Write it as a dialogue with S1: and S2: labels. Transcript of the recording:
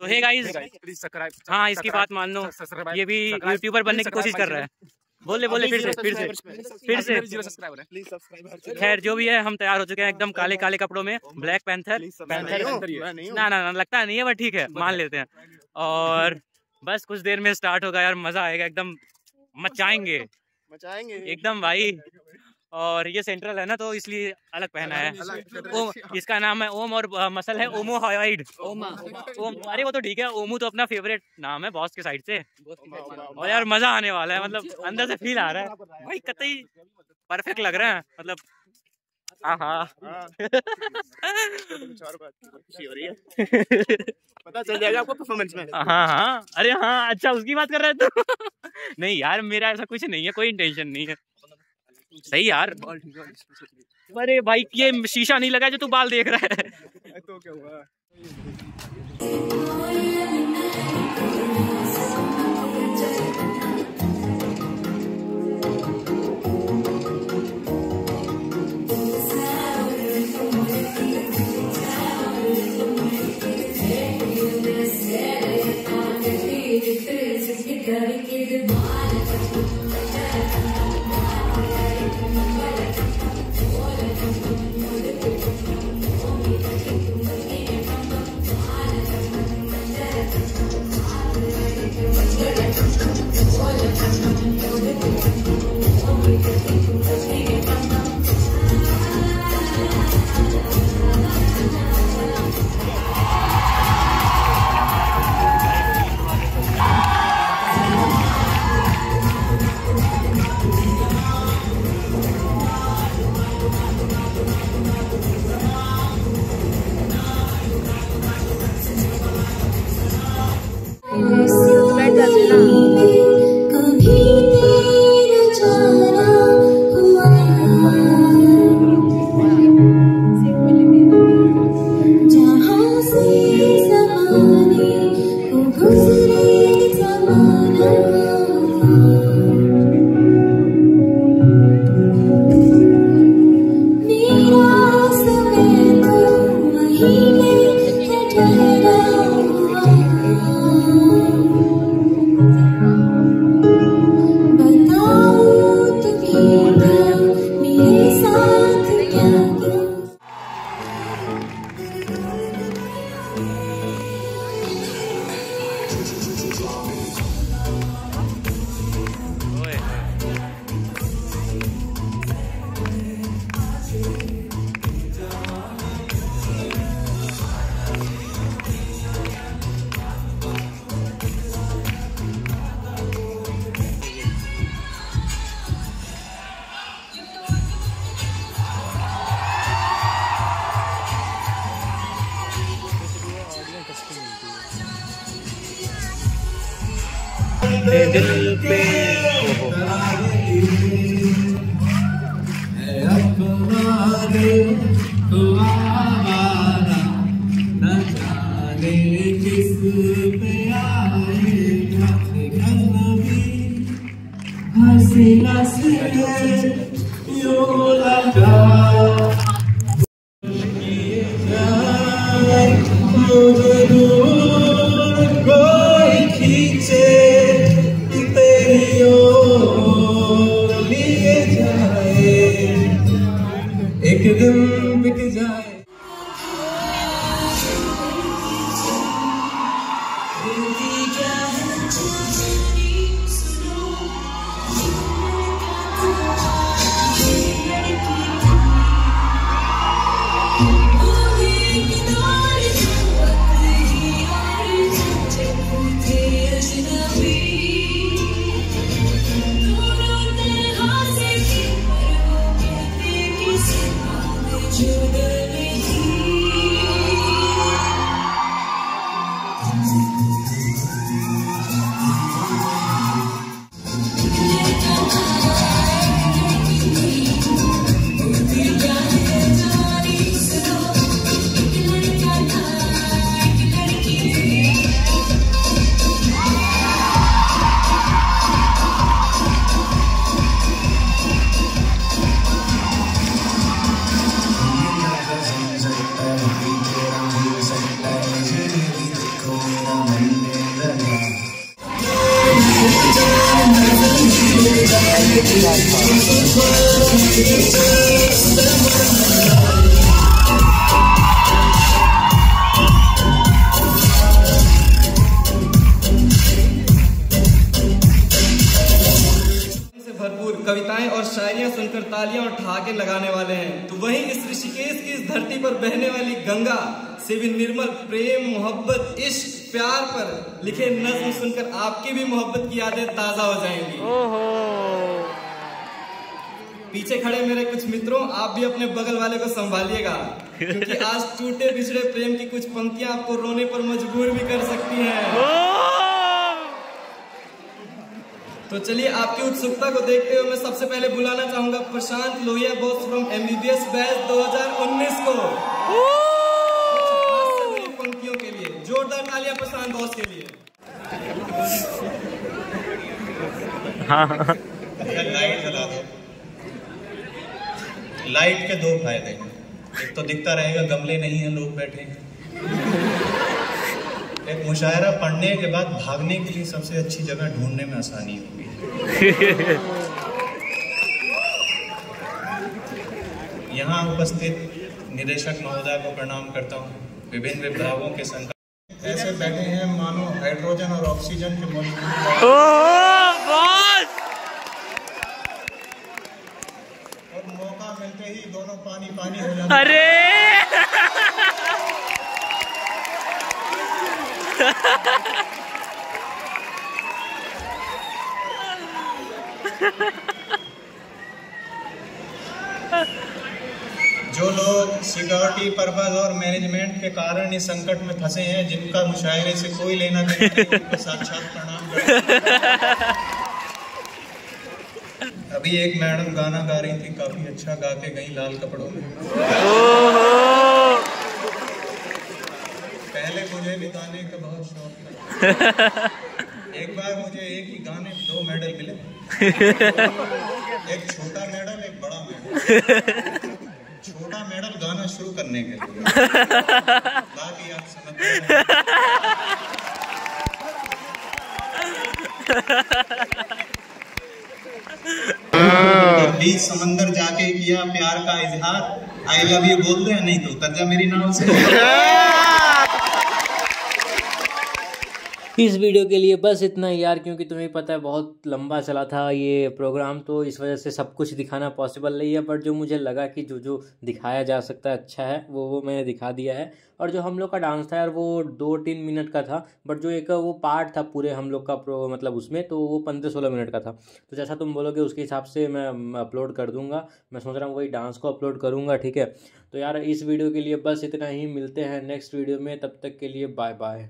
S1: तो hey guys हाँ इसकी बात मान लो। ये भी यूट्यूबर बनने की कोशिश कर रहा है। बोले बोले फिर से फिर से फिर से। खैर जो भी है हम तैयार हो चुके हैं एकदम काले काले कपड़ों में। ब्लैक पैंथर ना ना ना लगता नहीं है बट ठीक है मान लेते हैं। और बस कुछ देर में स्टार्ट होगा यार मज़ा आएगा एकदम मचाएँगे।
S2: मचाएँगे।
S1: एकदम भाई। और ये सेंट्रल है ना तो इसलिए अलग पहना है ओम इसका नाम है ओम और मसल है ओमो। हाइड ओम। अरे वो तो ठीक है ओमू तो अपना फेवरेट नाम है बॉस के साइड से। और यार मज़ा आने वाला है मतलब अंदर से फील आ रहा है। भाई कतई परफेक्ट लग रहा है मतलब हाँ हाँ।
S2: खुशी हो रही है। पता चल जाएगा आपको परफॉर्मेंस में।
S1: हाँ हाँ अरे हाँ अच्छा उसकी बात कर रहे हैं तो। नहीं यार मेरा ऐसा कुछ नहीं है कोई इंटेंशन नहीं है। सही यार। अरे भाई ये शीशा नहीं लगा जो तू बाल देख रहा है।
S2: तो क्या हुआ?
S3: 你是那
S1: 个什？
S4: हसीना से यूँ लगा
S5: तालियाँ और ठहाके लगाने वाले हैं। तो वहीं इस ऋषिकेश की इस धरती पर बहने वाली गंगा से भी निर्मल प्रेम मोहब्बत इश्क प्यार पर लिखे नज्म सुनकर आपकी भी मोहब्बत की यादें ताज़ा हो जाएँगी। पीछे खड़े मेरे कुछ मित्रों आप भी अपने बगल वाले को संभालिएगा क्योंकि आज टूटे बिछड़े प्रेम की कुछ पंक्तियाँ आपको रोने पर मजबूर भी कर सकती हैं। तो चलिए आपकी उत्सुकता को देखते हुए मैं सबसे पहले बुलाना चाहूँगा Prashant Lohiya boss from MBBS batch 2019 को। पंक्तियों के लिए जोरदार तालियाँ प्रशांत बोस के लिए।
S6: लाइट जला दो लाइट के दो फ़ायदे एक तो दिखता रहेगा गमले नहीं है लोग बैठे हैं। एक मुशायरा पढ़ने के बाद भागने के लिए सबसे अच्छी जगह ढूँढने में आसानी होगी यहाँ उपस्थित निदेशक महोदय को प्रणाम करता हूँ। विभिन्न विभागों के संकट ऐसे बैठे हैं मानो हाइड्रोजन और ऑक्सीजन के
S7: बॉस!
S6: और मौका मिलते ही दोनों पानी पानी हो जाते हैं।
S7: अरे!
S6: जो लोग सिक्योरिटी पर्पज और मैनेजमेंट के कारण इस संकट में फंसे हैं, जिनका मुशायरे से कोई लेना देना साक्षात प्रणाम अभी एक मैडम गाना गा रही थी, काफ़ी अच्छा गा के गई लाल कपड़ों में। पहले मुझे भी गाने का बहुत शौक था। एक बार मुझे एक ही गाने दो मेडल मिले। एक छोटा मेडल एक बड़ा मेडल। छोटा मेडल गाना शुरू करने के लिए। बाकी आप समझते हैं बीच समंदर जाके किया प्यार का इजहार। आई लव यू बोल दे नहीं तो उतर जा मेरी नाम से।
S7: इस वीडियो के लिए बस इतना ही यार, क्योंकि तुम्हें पता है बहुत लंबा चला था ये प्रोग्राम तो इस वजह से सब कुछ दिखाना पॉसिबल नहीं है बट जो मुझे लगा कि जो जो दिखाया जा सकता है अच्छा है, वो वो मैंने दिखा दिया है। और जो हम लोग का डांस था यार, वो दो तीन मिनट का था बट जो एक वो पार्ट था पूरे हम लोग का प्रो मतलब उसमें तो वो पंद्रह सोलह मिनट का था। तो जैसा तुम बोलोगे, उसके हिसाब से मैं अपलोड कर दूँगा। मैं सोच रहा हूँ वही डांस को अपलोड करूँगा, ठीक है? तो यार, इस वीडियो के लिए बस इतना ही, मिलते हैं नेक्स्ट वीडियो में, तब तक के लिए बाय बाय